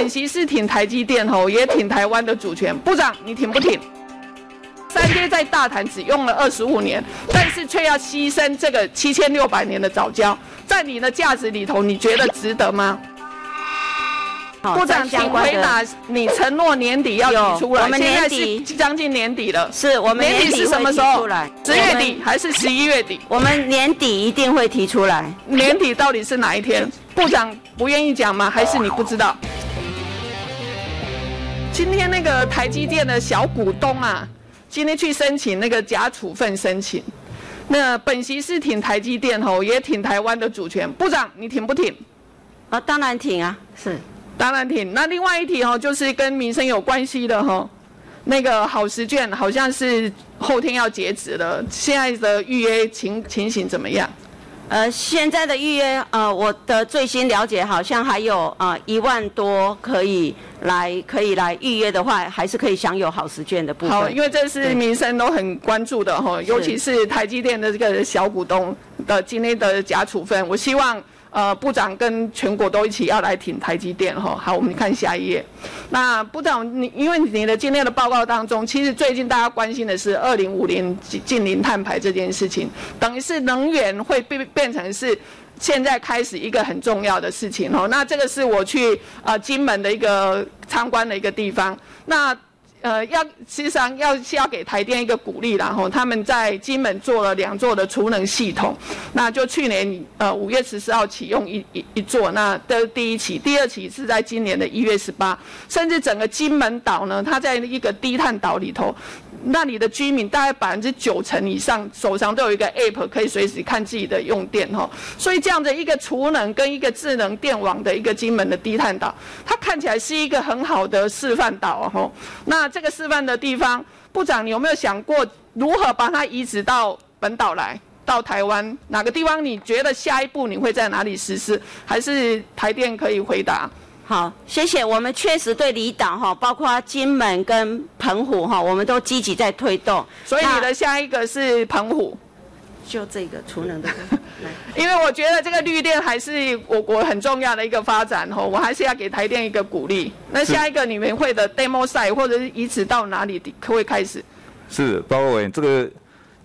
本席是挺台积电吼，也挺台湾的主权。部长，你挺不挺？三阶在大潭只用了二十五年，但是却要牺牲这个七千六百年的早教，在你的价值里头，你觉得值得吗？部长，请回答，你承诺年底要提出来。我们年底将近年底了，是我们年底是什么时候？十月底还是十一月底？我们年底一定会提出来。年底到底是哪一天？部长不愿意讲吗？还是你不知道？今天那个台积电的小股东啊，今天去申请那个假处分申请。那本席是挺台积电吼，也挺台湾的主权。部长，你挺不挺？啊，当然挺啊，是。当然挺。那另外一题哦，就是跟民生有关系的吼，那个好时券好像是后天要截止了，现在的预约情情形怎么样？呃，现在的预约呃，我的最新了解好像还有啊一万多可以来可以来预约的话，还是可以享有好时券的部分。好，因为这是民生都很关注的哈，尤其是台积电的这个小股东的今天的假处分，我希望。呃，部长跟全国都一起要来挺台积电哈。好，我们看下一页。那部长，你因为你的今天的报告当中，其实最近大家关心的是二零五零近零碳排这件事情，等于是能源会变变成是现在开始一个很重要的事情哦。那这个是我去呃金门的一个参观的一个地方。那呃，要实际上要是要给台电一个鼓励然后他们在金门做了两座的储能系统，那就去年呃五月十四号启用一一一座，那的第一期，第二期是在今年的一月十八，甚至整个金门岛呢，它在一个低碳岛里头。那里的居民大概百分之九成以上手上都有一个 app，可以随时看自己的用电哈。所以这样的一个储能跟一个智能电网的一个金门的低碳岛，它看起来是一个很好的示范岛哈。那这个示范的地方，部长你有没有想过如何把它移植到本岛来，到台湾哪个地方？你觉得下一步你会在哪里实施？还是台电可以回答？好，谢谢。我们确实对离岛哈，包括金门跟澎湖哈，我们都积极在推动。所以你的下一个是澎湖，就这个储能的。因为我觉得这个绿电还是我国很重要的一个发展哈，我还是要给台电一个鼓励。那下一个你们会的 demo 赛或者是移植到哪里会开始？是，包括这个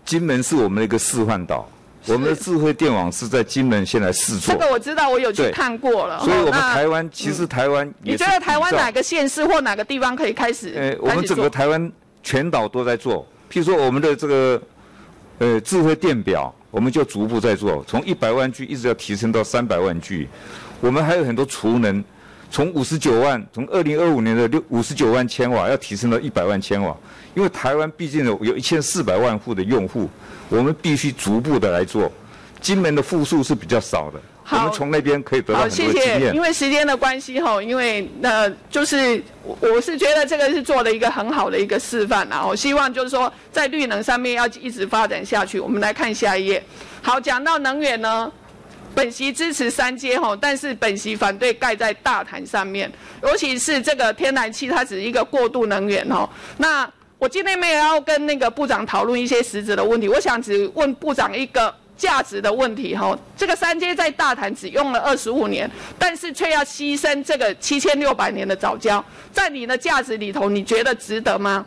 金门是我们的一个示范岛。我们的智慧电网是在金门现在试做，这个我知道，我有去看过了。所以，我们台湾其实台湾，你觉得台湾哪个县市或哪个地方可以开始？呃，我们整个台湾全岛都在做。譬如说，我们的这个呃智慧电表，我们就逐步在做，从一百万具一直要提升到三百万具。我们还有很多储能，从五十九万，从二零二五年的六五十九万千瓦要提升到一百万千瓦。因为台湾毕竟有有一千四百万户的用户。我们必须逐步的来做，金门的户数是比较少的，我们从那边可以得到很多经验。好，谢谢。因为时间的关系哈，因为那就是我是觉得这个是做了一个很好的一个示范啊。我希望就是说在绿能上面要一直发展下去。我们来看下一页。好，讲到能源呢，本席支持三阶吼，但是本席反对盖在大潭上面，尤其是这个天然气，它只是一个过渡能源哈。那我今天没有要跟那个部长讨论一些实质的问题，我想只问部长一个价值的问题哈。这个三阶在大潭只用了二十五年，但是却要牺牲这个七千六百年的早教，在你的价值里头，你觉得值得吗？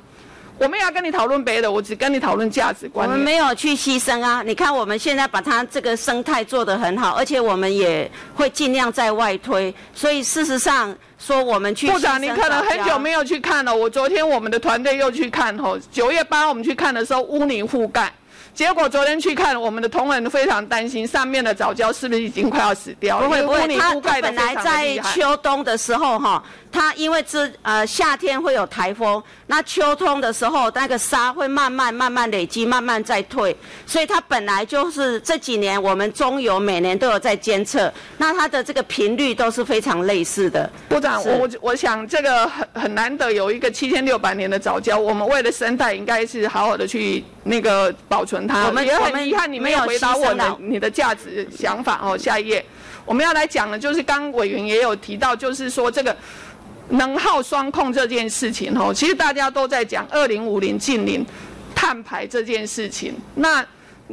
我们要跟你讨论别的，我只跟你讨论价值观。我们没有去牺牲啊！你看，我们现在把它这个生态做得很好，而且我们也会尽量在外推。所以事实上说，我们去部长，你可能很久没有去看了。我昨天我们的团队又去看吼，九月八我们去看的时候，污泥覆盖。结果昨天去看，我们的同仁非常担心，上面的藻礁是不是已经快要死掉？不会不会，它本来在秋冬的时候哈。它因为这呃夏天会有台风，那秋冬的时候那个沙会慢慢慢慢累积，慢慢再退，所以它本来就是这几年我们中游每年都有在监测，那它的这个频率都是非常类似的。部长，我我想这个很很难得有一个七千六百年的早教，我们为了生态应该是好好的去那个保存它。我们也很遗憾你没有回答我的你的价值想法哦。下一页我们要来讲的，就是刚委员也有提到，就是说这个。能耗双控这件事情，吼，其实大家都在讲二零五零近零碳排这件事情。那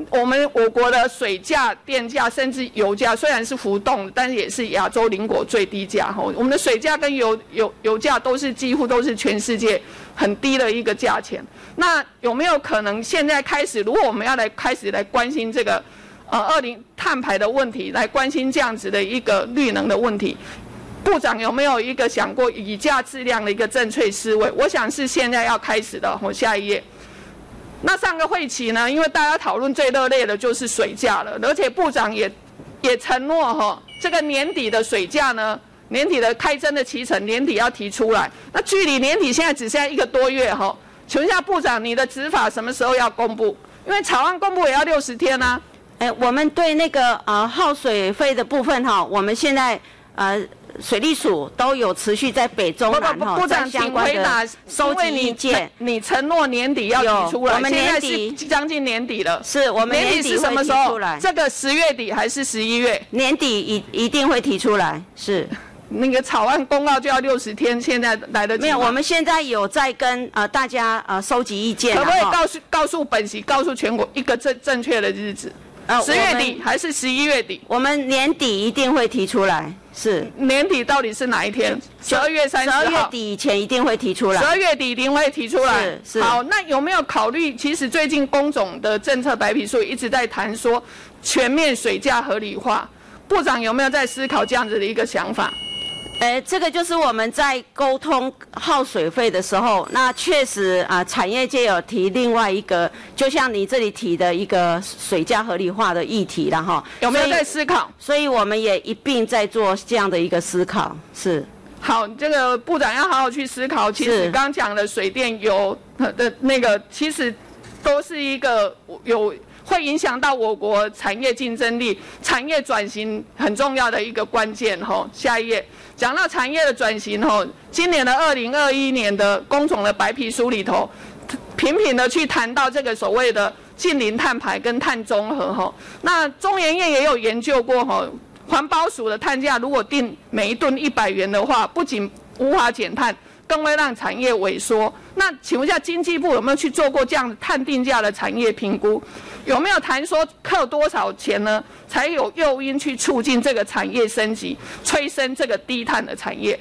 我们我国的水价、电价甚至油价虽然是浮动，但是也是亚洲邻国最低价哈。我们的水价跟油油油价都是几乎都是全世界很低的一个价钱。那有没有可能现在开始，如果我们要来开始来关心这个呃二零碳排的问题，来关心这样子的一个绿能的问题？部长有没有一个想过以价质量的一个正确思维？我想是现在要开始的。我下一页。那上个会期呢？因为大家讨论最热烈的就是水价了，而且部长也也承诺哈，这个年底的水价呢，年底的开征的期程，年底要提出来。那距离年底现在只剩下一个多月哈，求一下部长，你的执法什么时候要公布？因为草案公布也要六十天呢。哎，我们对那个呃耗水费的部分哈，我们现在呃。水利署都有持续在北中南哈相关的收集意见。你承诺年底要提出来，我们年底将近年底了。是我们年底是什么时候？这个十月底还是十一月？年底一一定会提出来。是 那个草案公告就要六十天，现在来得及没有，我们现在有在跟呃大家呃收集意见。可不可以告诉告诉本席，告诉全国一个正正确的日子？十月底还是十一月底？我们年底一定会提出来。是年底到底是哪一天？十二月三十号。十二月底以前一定会提出来。十二月底一定会提出来。是是。好，那有没有考虑？其实最近工总的政策白皮书一直在谈说全面水价合理化，部长有没有在思考这样子的一个想法？哎，这个就是我们在沟通耗水费的时候，那确实啊，产业界有提另外一个，就像你这里提的一个水价合理化的议题了哈。有没有在思考？所以我们也一并在做这样的一个思考。是。好，这个部长要好好去思考。其实刚讲的水电油的那个，其实都是一个有。会影响到我国产业竞争力、产业转型很重要的一个关键。吼，下一页讲到产业的转型。吼，今年的二零二一年的工总的白皮书里头，频频的去谈到这个所谓的近零碳排跟碳中和。吼，那中研院也有研究过。吼，环保署的碳价如果定每一吨一百元的话，不仅无法减碳。更会让产业萎缩。那请问一下，经济部有没有去做过这样碳定价的产业评估？有没有谈说扣多少钱呢，才有诱因去促进这个产业升级，催生这个低碳的产业？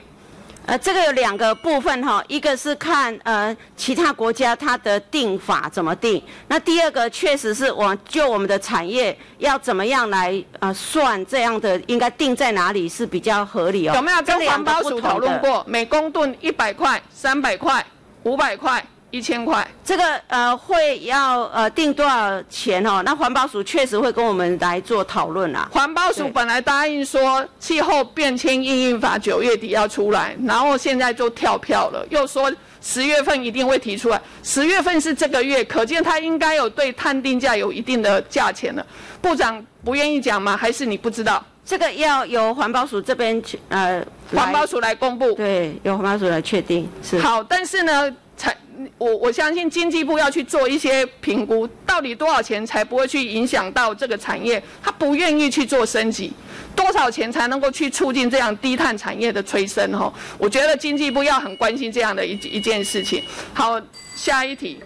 呃，这个有两个部分哈，一个是看呃其他国家它的定法怎么定，那第二个确实是我就我们的产业要怎么样来呃算这样的应该定在哪里是比较合理哦？有没有跟环保署讨论过？每公吨一百块、三百块、五百块。一千块，这个呃会要呃定多少钱哦？那环保署确实会跟我们来做讨论啦。环保署本来答应说气候变迁应运法九月底要出来，然后现在就跳票了，又说十月份一定会提出来。十月份是这个月，可见他应该有对碳定价有一定的价钱了。部长不愿意讲吗？还是你不知道？这个要由环保署这边去呃，环保署来公布。对，由环保署来确定是。好，但是呢。才我我相信经济部要去做一些评估，到底多少钱才不会去影响到这个产业？他不愿意去做升级，多少钱才能够去促进这样低碳产业的催生？哈，我觉得经济部要很关心这样的一一件事情。好，下一题，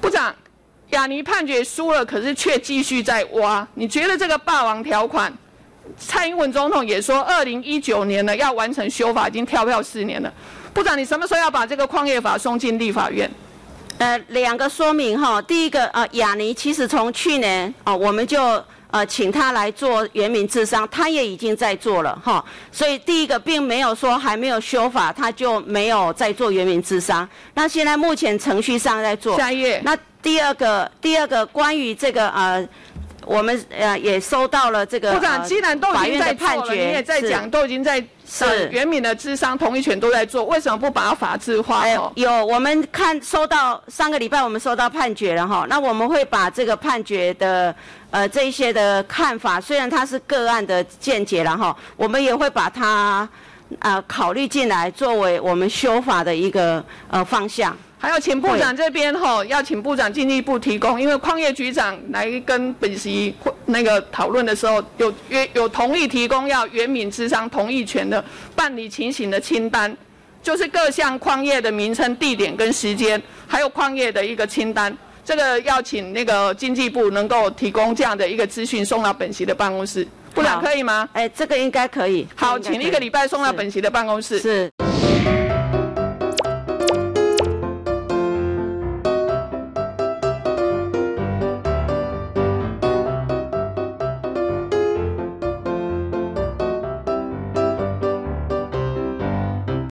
部长，亚尼判决输了，可是却继续在挖，你觉得这个霸王条款？蔡英文总统也说，二零一九年呢要完成修法，已经跳票四年了。部长，你什么时候要把这个矿业法送进立法院？呃，两个说明哈。第一个，呃，雅尼其实从去年啊，我们就呃请他来做原民智商，他也已经在做了哈。所以第一个并没有说还没有修法，他就没有在做原民智商。那现在目前程序上在做。下一页。那第二个，第二个关于这个呃。我们呃也收到了这个部长，既然都已经在判决，你也在讲，都已经在是原敏的智商同意权都在做，为什么不把它法制化？有，我们看收到上个礼拜我们收到判决了哈，那我们会把这个判决的呃这一些的看法，虽然它是个案的见解了哈，我们也会把它啊考虑进来，作为我们修法的一个呃方向。还有，请部长这边吼，要请部长进一步提供，因为矿业局长来跟本席那个讨论的时候，有约有同意提供要原民智商同意权的办理情形的清单，就是各项矿业的名称、地点跟时间，还有矿业的一个清单。这个要请那个经济部能够提供这样的一个资讯送到本席的办公室，不然可以吗？哎，这个应该可以。好，请一个礼拜送到本席的办公室。是。